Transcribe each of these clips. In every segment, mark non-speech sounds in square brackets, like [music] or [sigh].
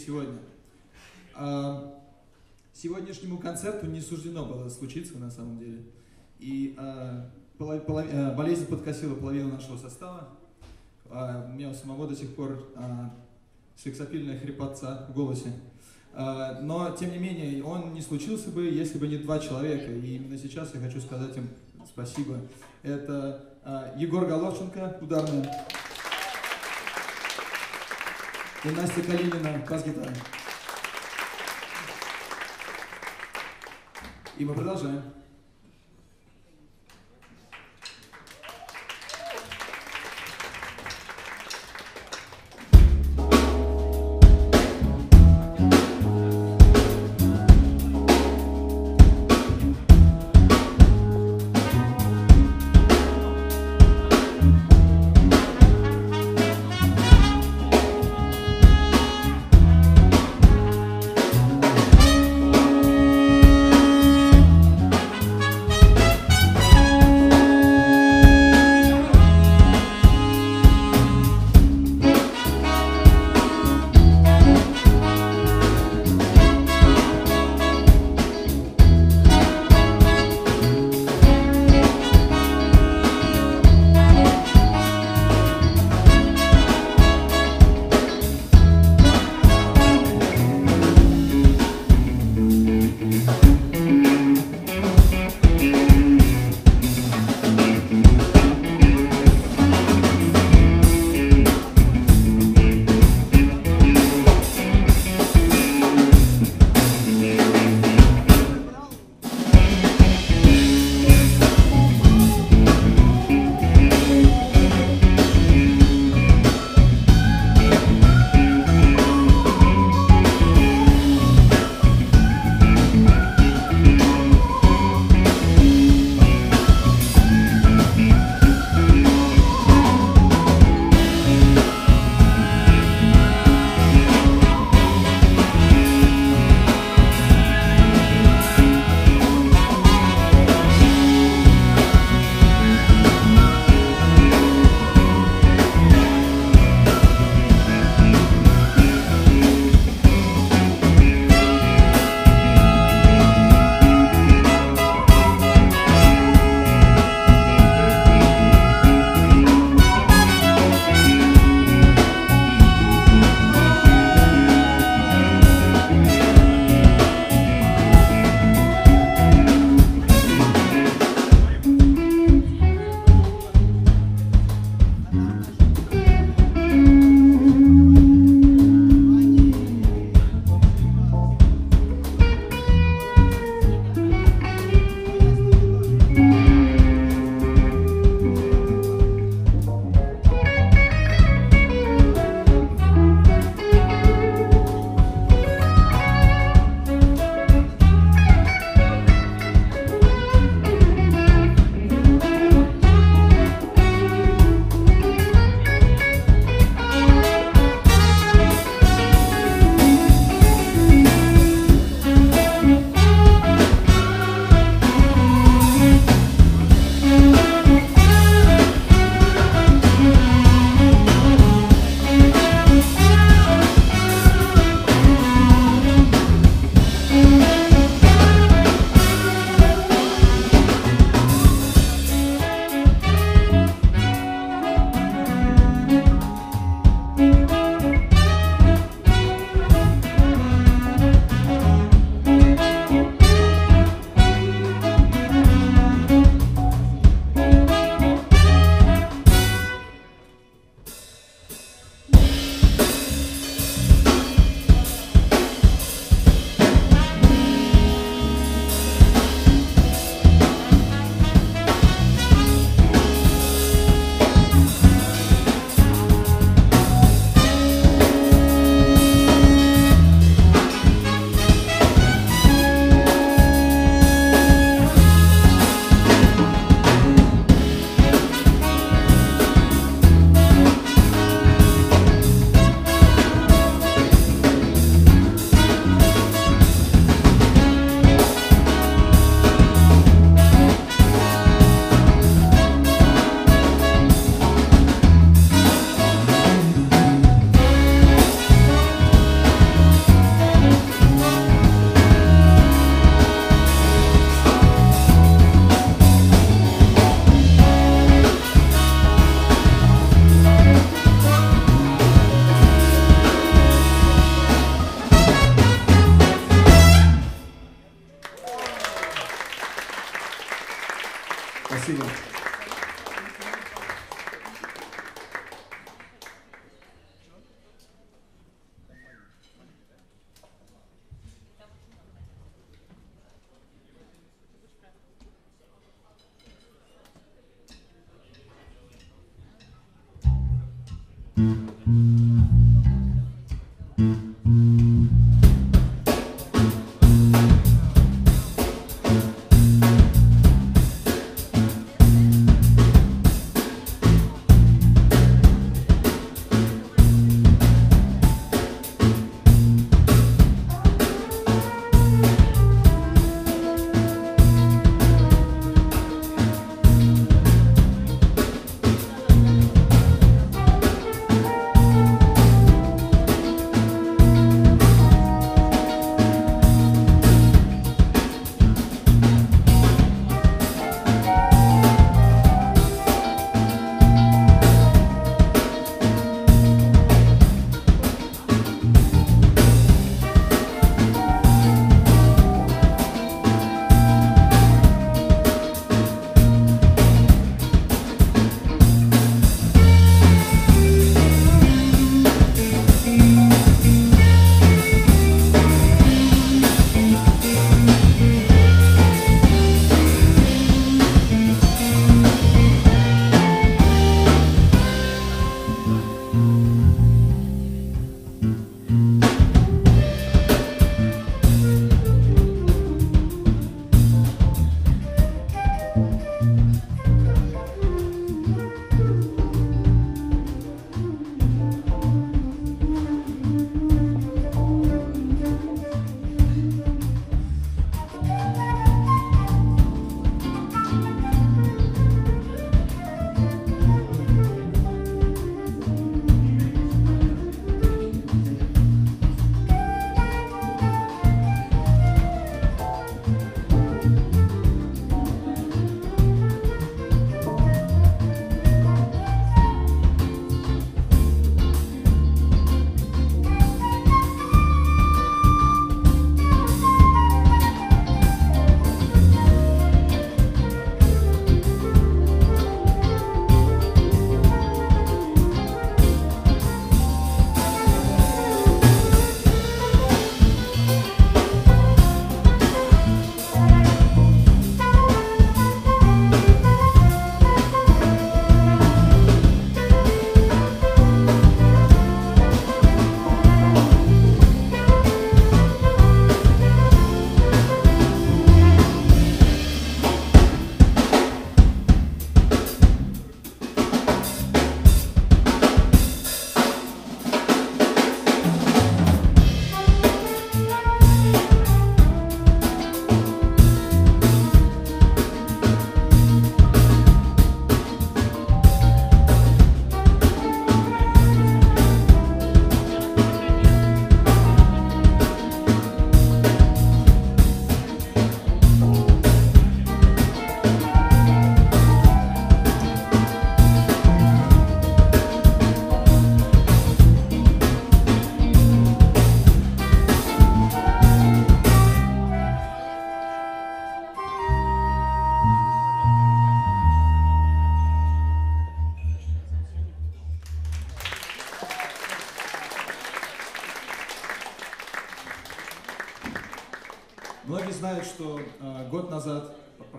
сегодня. А, сегодняшнему концерту не суждено было случиться на самом деле. И а, полов, полов, а, болезнь подкосила половину нашего состава. А, у меня у самого до сих пор а, сексапильная хрипотца в голосе. А, но, тем не менее, он не случился бы, если бы не два человека. И именно сейчас я хочу сказать им спасибо. Это а, Егор Головченко, ударная, и Настя Калинина, бас-гитара. И мы продолжаем.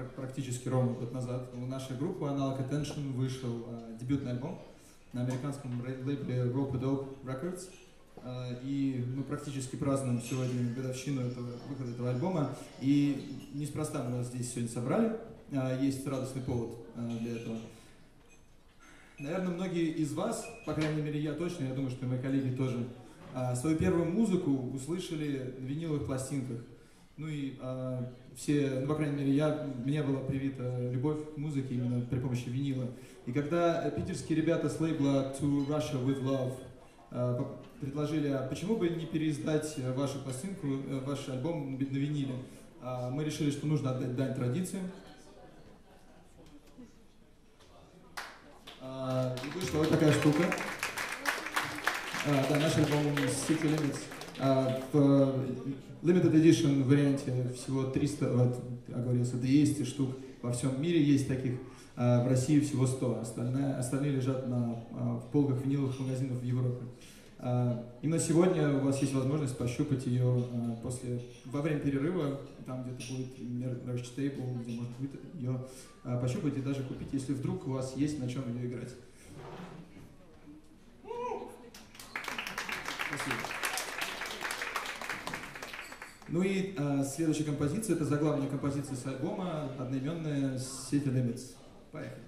Практически ровно год назад, у нашей группы Analog Attention вышел э, дебютный альбом на американском лейбле Rope Dope Records. Э, и мы практически празднуем сегодня годовщину этого, выхода этого альбома. И неспроста мы вас здесь сегодня собрали. Э, есть радостный повод для этого. Наверное, многие из вас, по крайней мере я точно, я думаю, что и мои коллеги тоже, свою первую музыку услышали в виниловых пластинках. Ну и все, ну, по крайней мере, я, мне была привита любовь к музыке именно при помощи винила. И когда питерские ребята с лейбла To Russia With Love э, предложили, а почему бы не переиздать вашу пластинку, э, ваш альбом на виниле, э, мы решили, что нужно отдать дань традициям. Э, и вышла вот такая штука. Э, да, наш альбом City Limits А, в Limited Edition варианте всего 300, вот, оговорился, 200 штук во всем мире есть таких. А в России всего 100, остальные, остальные лежат на, в полках виниловых магазинов в Европе. Именно сегодня у вас есть возможность пощупать ее после, во время перерыва, там где-то будет merch table, где можно будет ее пощупать и даже купить, если вдруг у вас есть на чем ее играть. Спасибо. Ну и э, следующая композиция, это заглавная композиция с альбома, одноименная City Limits. Поехали.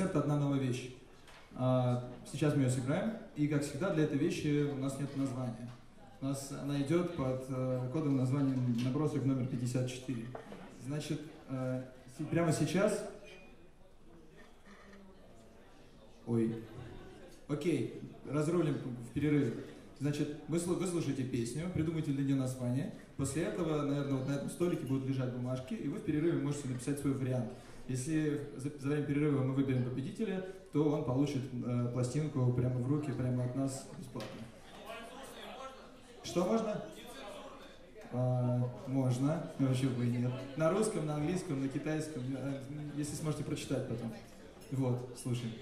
Концерт, одна новая вещь. А, сейчас мы ее сыграем, и, как всегда, для этой вещи у нас нет названия. У нас она идет под э, кодовым названием набросок номер 54. Значит, э, прямо сейчас... Ой. Окей, разрулим в перерыве. Значит, вы слушаете песню, придумайте для нее название. После этого, наверное, вот на этом столике будут лежать бумажки, и вы в перерыве можете написать свой вариант. Если за, время перерыва мы выберем победителя, то он получит э, пластинку прямо в руки, прямо от нас бесплатно. Что можно? А, можно, но почему бы и нет. На русском, на английском, на китайском, э, если сможете прочитать потом. Вот, слушай.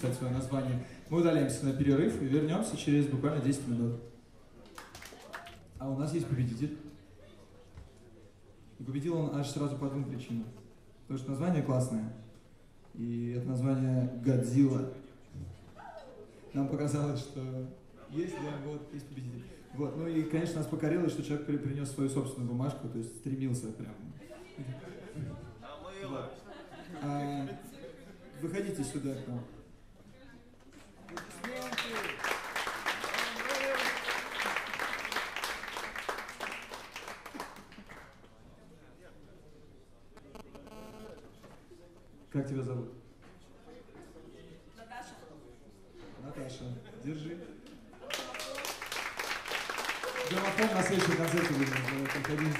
Написать свое название. Мы удаляемся на перерыв и вернемся через буквально 10 минут. А у нас есть победитель. И победил он аж сразу по двум причинам. Потому что название классное. И это название Годзилла. Нам показалось, что есть, да, вот, есть победитель. Вот, ну и, конечно, нас покорило, что человек принес свою собственную бумажку, то есть стремился прям. А, выходите сюда к нам. Как тебя зовут? Наташа. Наташа, держи. Домофон на следующем концерте будем. Приходите.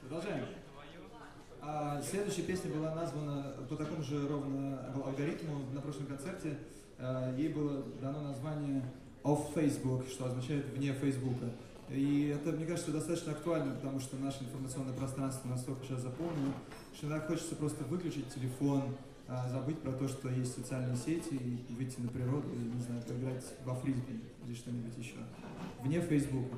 Продолжаем. А, следующая песня была названа по такому же ровно алгоритму на прошлом концерте. А, ей было дано название Off Facebook, что означает вне Фейсбука. И это, мне кажется, достаточно актуально, потому что наше информационное пространство настолько сейчас заполнено, что иногда хочется просто выключить телефон, а, забыть про то, что есть социальные сети, и выйти на природу, и, не знаю, поиграть во фрисби или что-нибудь еще. Вне Фейсбука.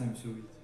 А, сами все увидите.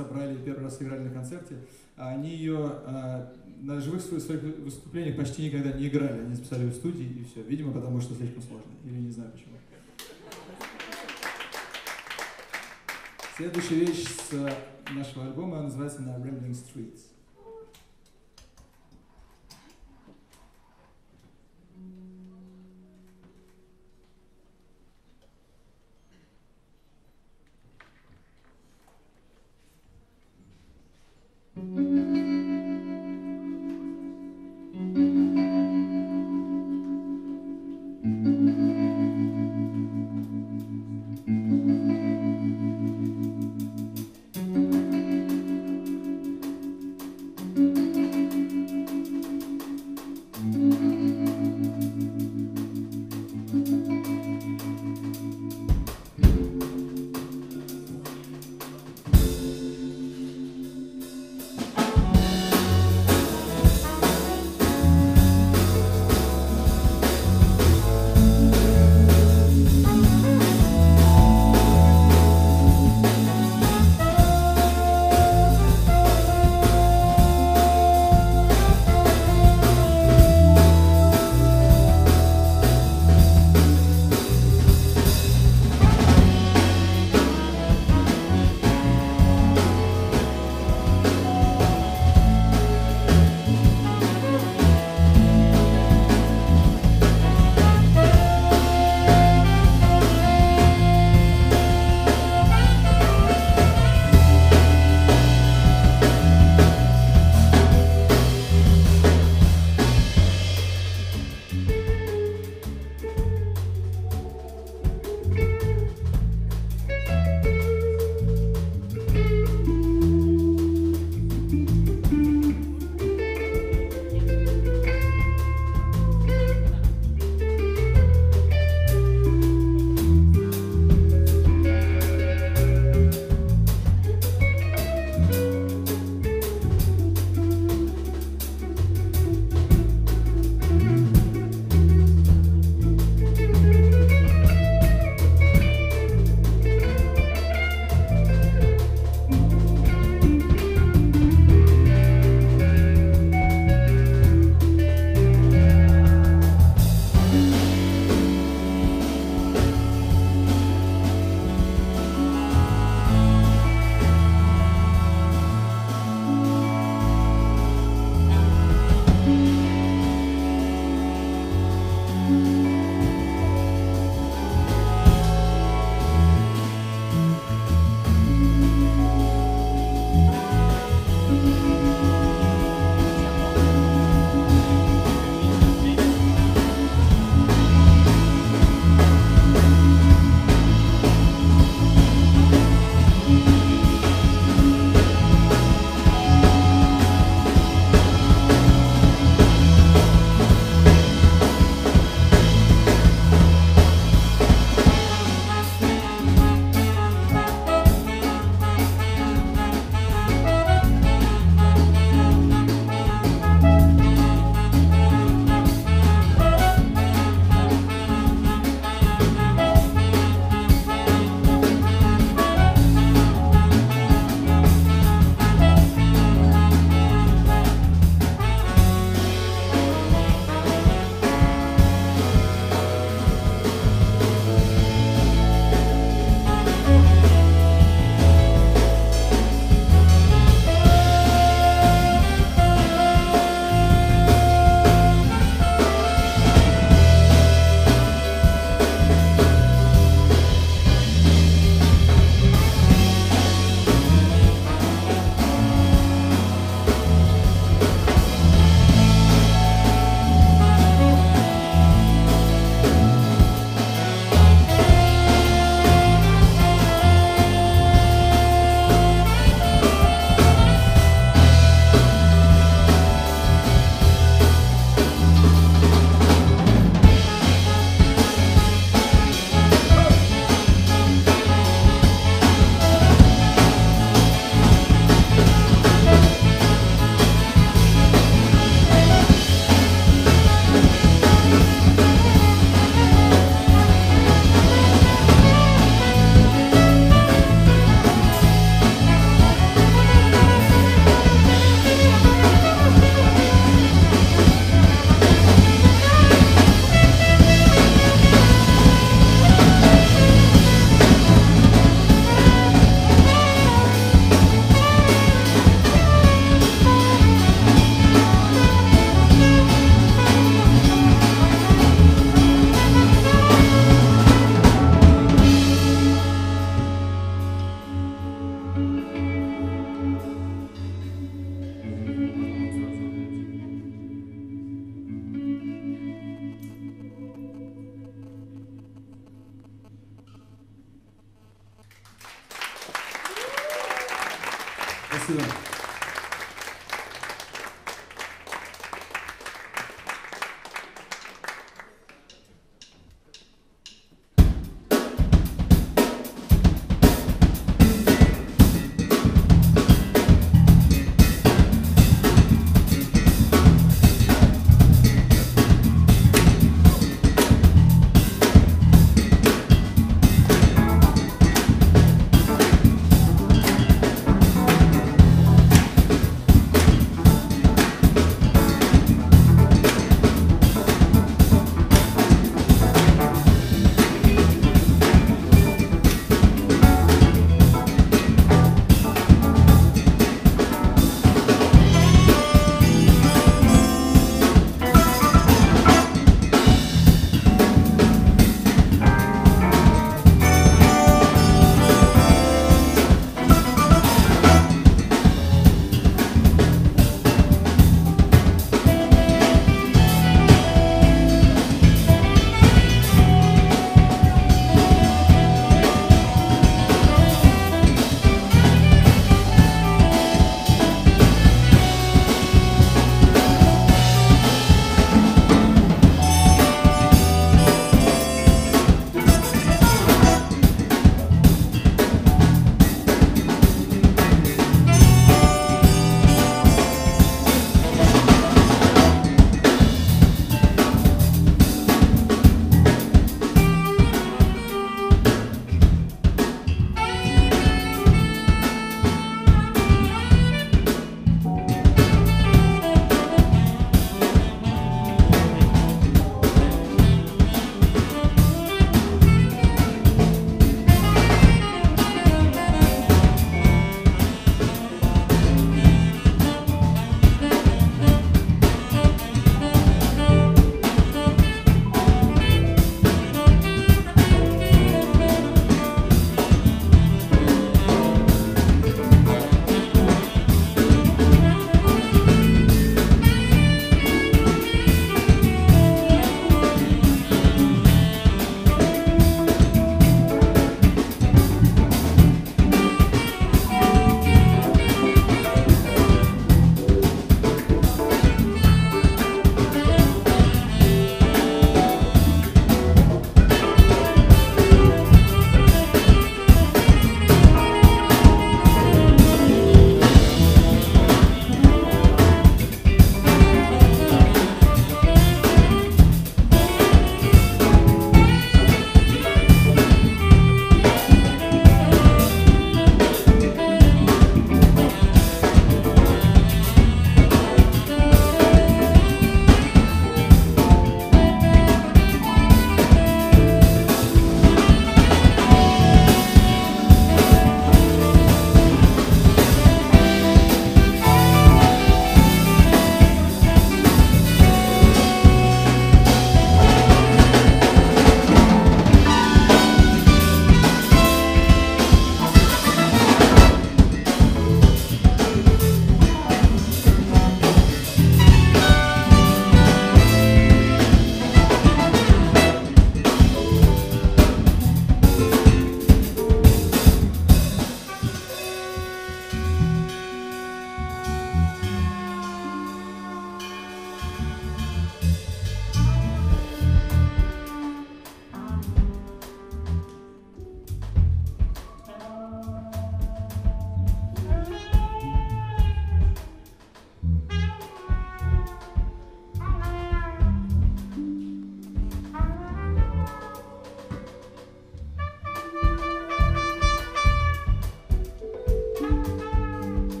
Ее разобрали первый раз сыграли на концерте, они ее а, на живых своих выступлениях почти никогда не играли. Они записали в студии и все. Видимо, потому что слишком сложно. Или не знаю почему. Следующая вещь с нашего альбома называется «На Rambling Streets». Música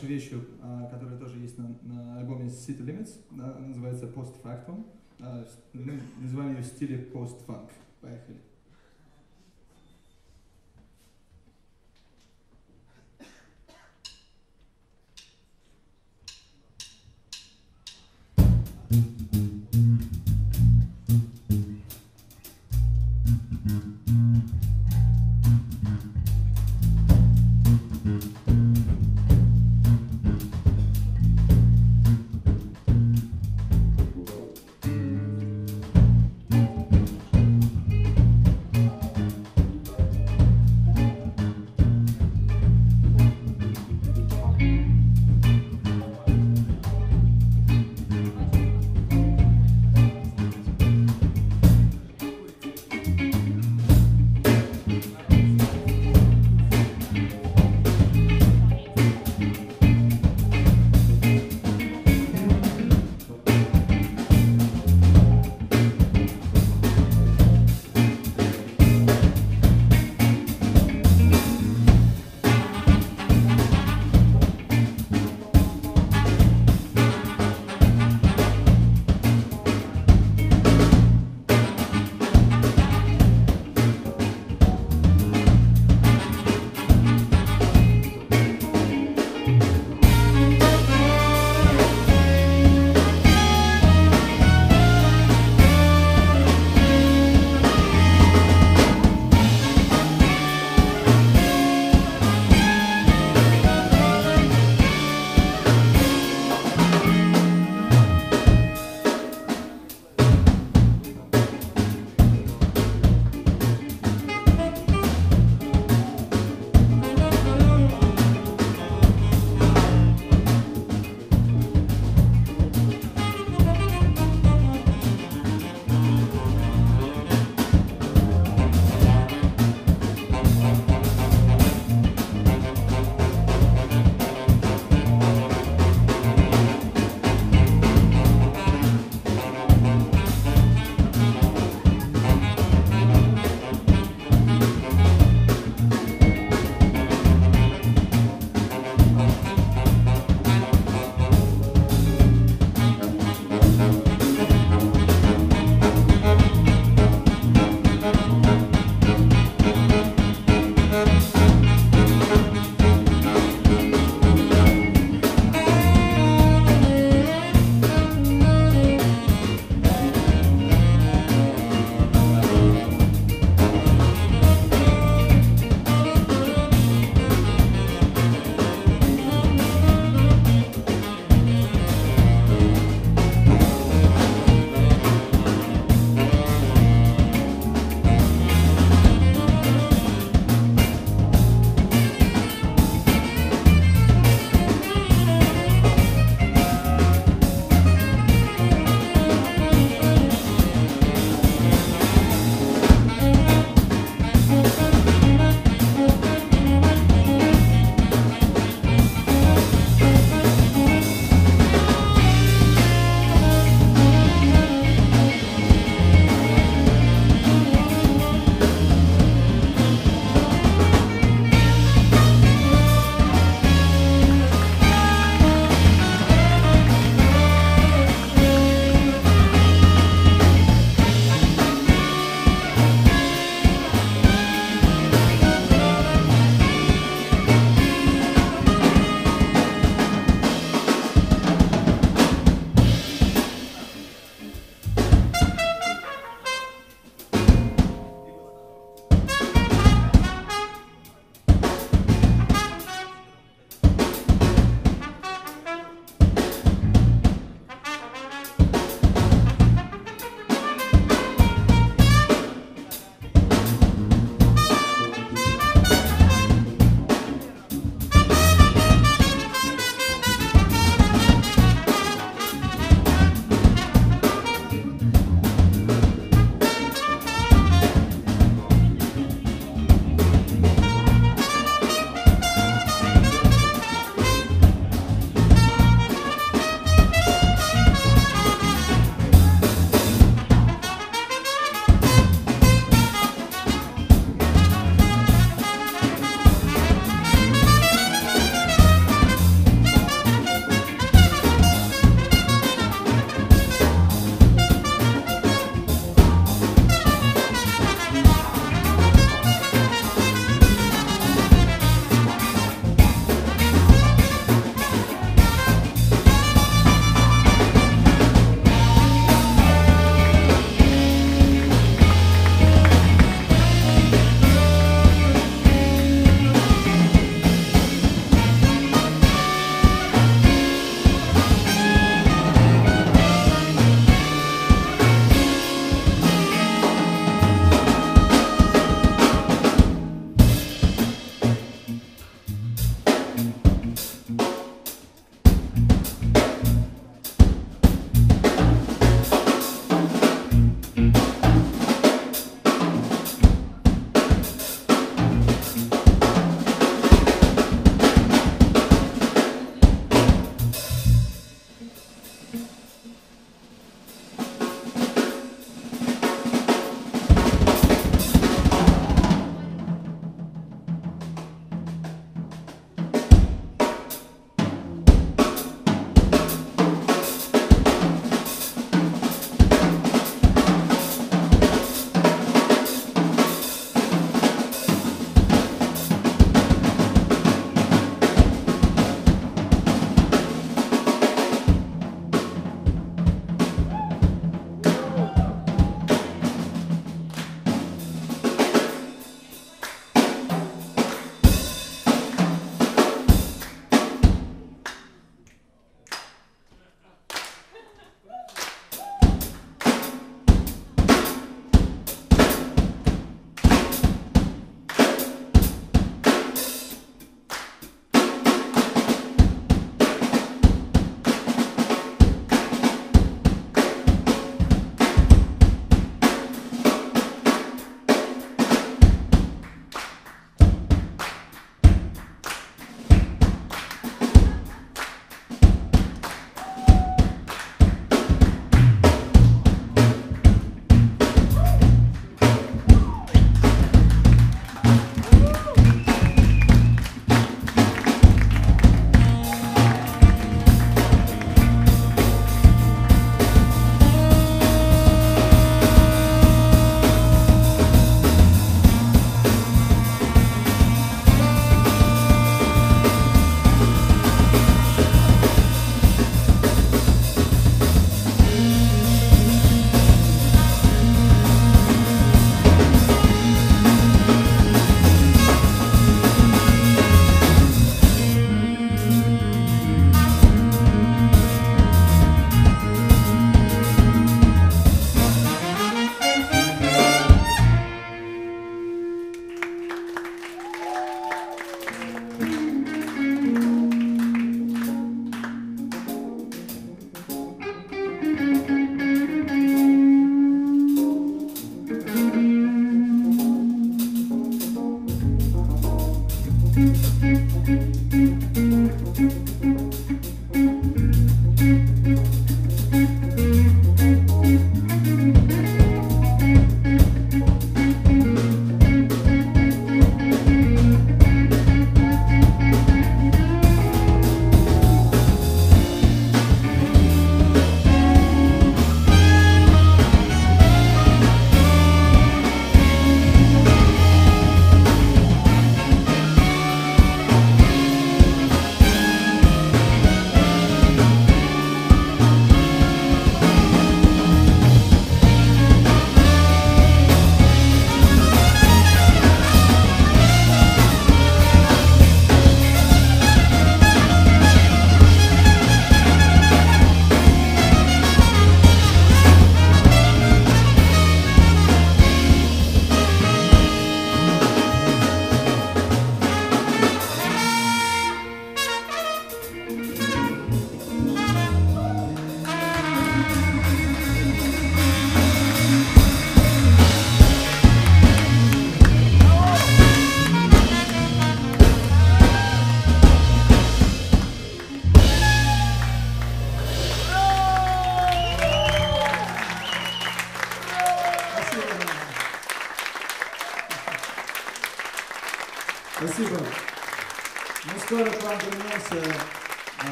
нашей вещью, а, которая тоже есть на, на альбоме City Limits. Называется Post Factum. А, мы называем ее в стиле пост-фанк. Поехали.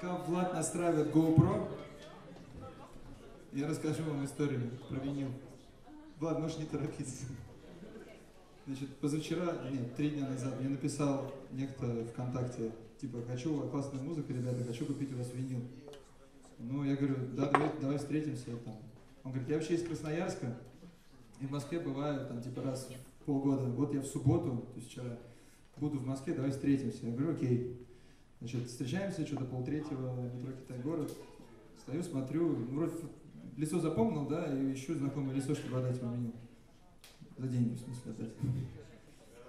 Пока Влад настраивает GoPro, я расскажу вам историю про винил. Влад, можешь не торопиться. Значит, позавчера, нет, три дня назад мне написал некто ВКонтакте, типа, хочу, у вас классная музыка, ребята, хочу купить у вас винил. Ну, я говорю, да, давай, давай встретимся там. Он говорит, я вообще из Красноярска, и в Москве бываю там типа раз в полгода. Вот я в субботу, то есть вчера, буду в Москве, давай встретимся. Я говорю, окей. Значит, встречаемся, что-то полтретьего, метро Китай-город. Стою, смотрю, ну, вроде лицо запомнил, да, и ищу знакомое лицо, чтобы отдать меню. За деньги, в смысле, отдать.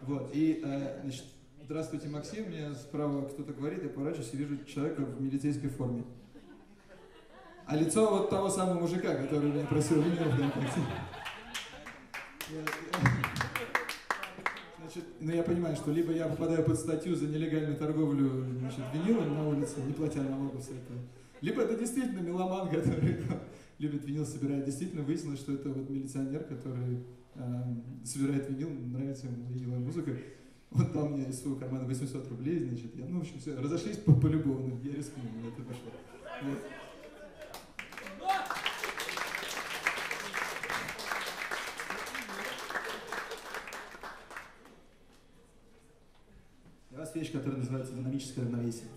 Вот, и, э, значит, здравствуйте, Максим, мне справа кто-то говорит, я поворачиваюсь и вижу человека в милицейской форме. А лицо вот того самого мужика, который меня просил винил в ВКонтакте. Значит, ну я понимаю, что либо я попадаю под статью за нелегальную торговлю значит, винилом на улице, не платя налогов с этого, либо это действительно меломан, [laughs] который любит винил, собирает. Действительно выяснилось, что это вот милиционер, который э, собирает винил, нравится ему виниловая музыка. Он дал мне из своего кармана 800 рублей, значит, я, ну, в общем, все, разошлись по полюбовно, я рискнул, это пошло. Вот. Вещь, которая называется динамическое равновесие.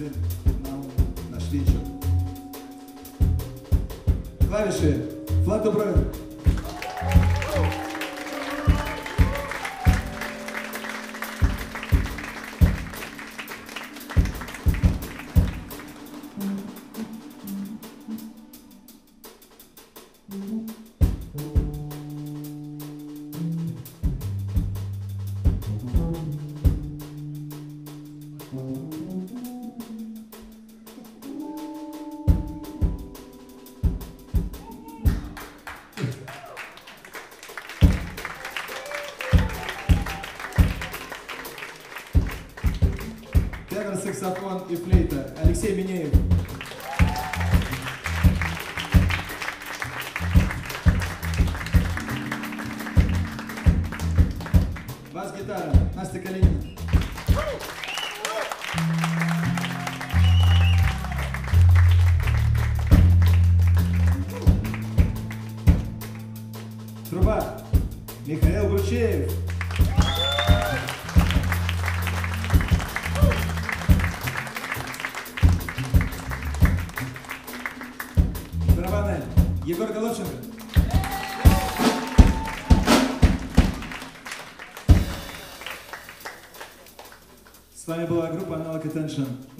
одежды нам нашли еще. Клавиши, флаг добра.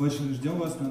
Мы очень ждем вас на